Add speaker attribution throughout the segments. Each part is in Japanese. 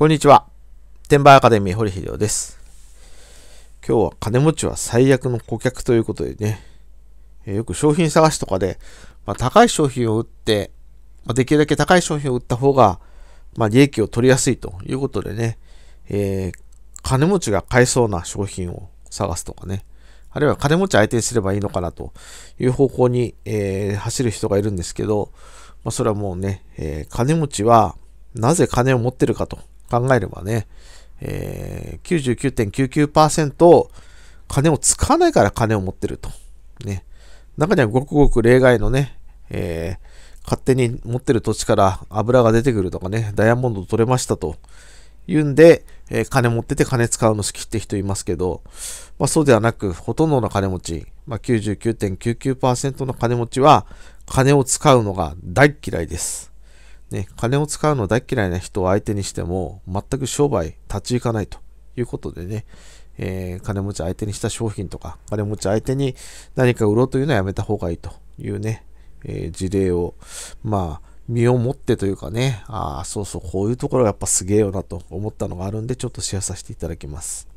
Speaker 1: こんにちは。転売アカデミー堀秀夫です。今日は金持ちは最悪の顧客ということでね、えよく商品探しとかで、まあ、高い商品を売って、まあ、できるだけ高い商品を売った方が、まあ、利益を取りやすいということでね、えー金持ちが買えそうな商品を探すとかね、あるいは金持ち相手にすればいいのかなという方向に、えー走る人がいるんですけど、まあ、それはもうね、えー金持ちはなぜ金を持ってるかと考えればね、えー、99.99%金を使わないから金を持ってると。ね。中にはごくごく例外のね、えー勝手に持ってる土地から油が出てくるとかね、ダイヤモンド取れましたと言うんで、えー金持ってて金使うの好きって人いますけど、まあそうではなく、ほとんどの金持ち、まあ99.99%の金持ちは金を使うのが大嫌いです。ね、金を使うの大嫌いな人を相手にしても、全く商売立ち行かないということでね、えー金持ち相手にした商品とか、金持ち相手に何か売ろうというのはやめた方がいいというね、えー事例を、まあ、身をもってというかね、ああ、そうそう、こういうところがやっぱすげえよなと思ったのがあるんで、ちょっとシェアさせていただきます。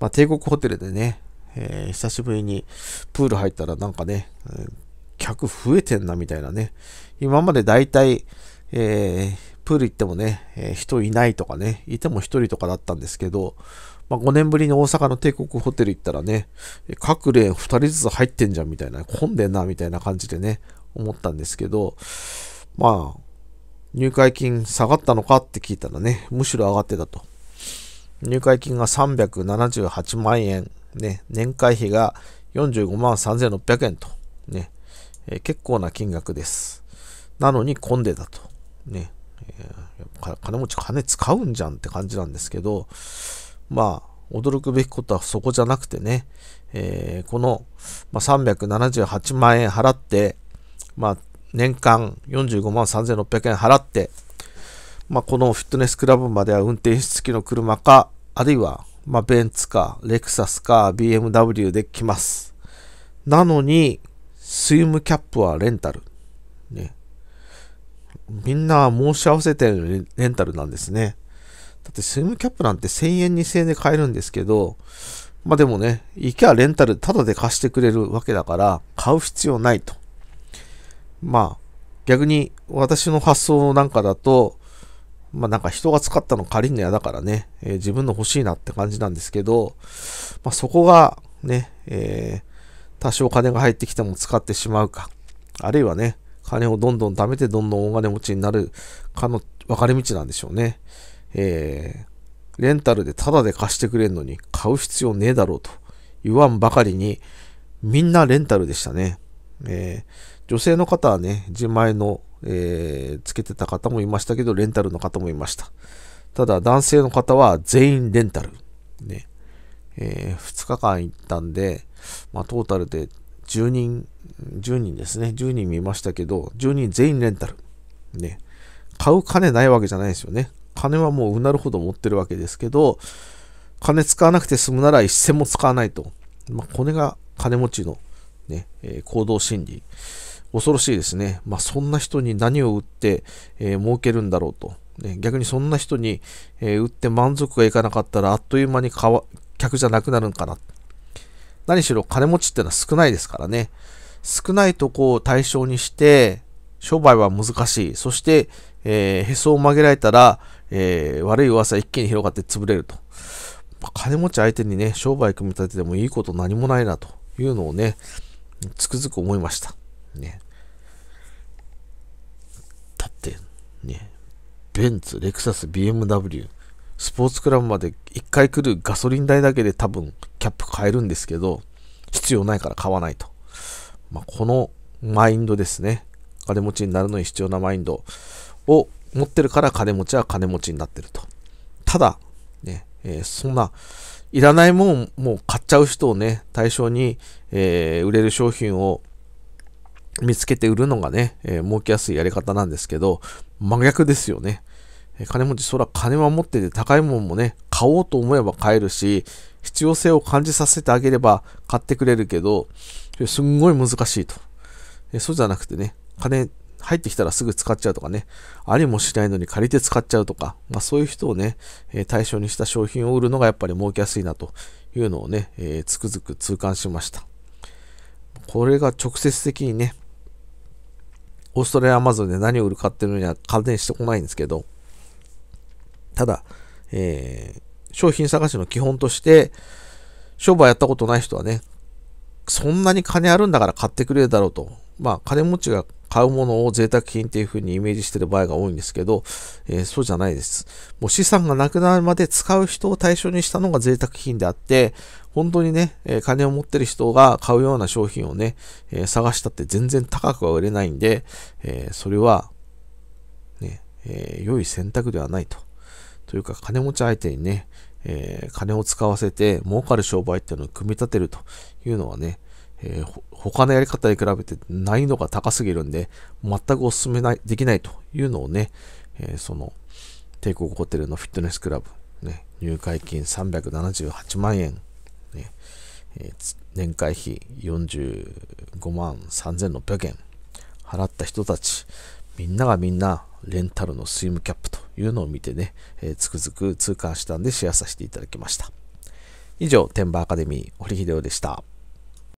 Speaker 1: まあ、帝国ホテルでね、えー久しぶりにプール入ったらなんかね、客増えてんなみたいなね。今までだいたい、えープール行ってもね、えー人いないとかね、いても1人とかだったんですけど、まあ、5年ぶりに大阪の帝国ホテル行ったらね、各レーン2人ずつ入ってんじゃんみたいな、混んでんなみたいな感じでね、思ったんですけど、まあ、入会金下がったのかって聞いたらね、むしろ上がってたと。入会金が378万円、ね、年会費が45万3600円と、ね、えー結構な金額です。なのに混んでたと。ね、えー金持ち金使うんじゃんって感じなんですけど、まあ、驚くべきことはそこじゃなくてね、えーこの、まあ、378万円払って、まあ、年間45万3600円払って、まあ、このフィットネスクラブまでは運転手付きの車か、あるいは、まあ、ベンツか、レクサスか、BMW で来ます。なのに、スイムキャップはレンタル。ね。みんな申し合わせてるレンタルなんですね。だってスイムキャップなんて1000円2000円で買えるんですけど、まあでもね、行きゃレンタルタダで貸してくれるわけだから、買う必要ないと。まあ、逆に私の発想なんかだと、まあなんか人が使ったの借りるの嫌だからね、えー自分の欲しいなって感じなんですけど、まあそこがね、えー多少金が入ってきても使ってしまうか、あるいはね、金をどんどん貯めてどんどん大金持ちになるかの分かれ道なんでしょうね。えーレンタルでタダで貸してくれるのに買う必要ねえだろうと言わんばかりに、みんなレンタルでしたね。えー女性の方はね、自前の、えーつけてた方もいましたけど、レンタルの方もいました。ただ、男性の方は全員レンタル。ね。えー2日間行ったんで、まあ、トータルで10人、10人ですね。10人見ましたけど、10人全員レンタル。ね。買う金ないわけじゃないですよね。金はもううなるほど持ってるわけですけど、金使わなくて済むなら一銭も使わないと。まあ、これが金持ちのね、えー行動心理。恐ろしいですね。まあ、そんな人に何を売って、えー儲けるんだろうと。ね、逆にそんな人に、えー売って満足がいかなかったらあっという間に買わ客じゃなくなるんかな。何しろ金持ちってのは少ないですからね。少ないとこを対象にして、商売は難しい。そして、えーへそを曲げられたら、えー悪い噂一気に広がって潰れると。まあ金持ち相手にね、商売組み立ててもいいこと何もないなというのをね、つくづく思いました。ね。だって、ね、ベンツ、レクサス、BMW、スポーツクラブまで1回来るガソリン代だけで多分キャップ買えるんですけど、必要ないから買わないと。まあ、このマインドですね。金持ちになるのに必要なマインドを持ってるから金持ちは金持ちになってると。ただ、ね、えーそんな、いらないもんもう買っちゃう人をね、対象に、えー売れる商品を見つけて売るのがね、えー儲けやすいやり方なんですけど、真逆ですよね。え金持ち、そら金は持ってて高いもんもね、買おうと思えば買えるし、必要性を感じさせてあげれば買ってくれるけど、すんごい難しいと。そうじゃなくてね、金入ってきたらすぐ使っちゃうとかね、ありもしないのに借りて使っちゃうとか、まあそういう人をね、え対象にした商品を売るのがやっぱり儲けやすいなというのをね、えー、つくづく痛感しました。これが直接的にね、オーストラリアアマゾンで何を売るかっていうのには関連してこないんですけど、ただ、えー、商品探しの基本として、商売やったことない人はね、そんなに金あるんだから買ってくれるだろうと。まあ、金持ちが買うものを贅沢品っていう風にイメージしてる場合が多いんですけど、えー、そうじゃないです。もう資産がなくなるまで使う人を対象にしたのが贅沢品であって、本当にね、えー、金を持ってる人が買うような商品をね、えー、探したって全然高くは売れないんで、えそれは、ね、え良い選択ではないと。というか、金持ち相手にね、え金を使わせて儲かる商売っていうのを組み立てるというのはね、えー、他のやり方に比べて難易度が高すぎるんで、全くお勧めないできないというのをね、えー、その、帝国ホテルのフィットネスクラブ、ね、入会金378万円、ねえー、年会費45万3600円。払った人たち、みんながみんなレンタルのスイムキャップというのを見てね、えー、つくづく痛感したんでシェアさせていただきました。以上、天馬アカデミー、堀秀夫でした。